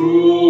Ooh.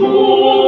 tu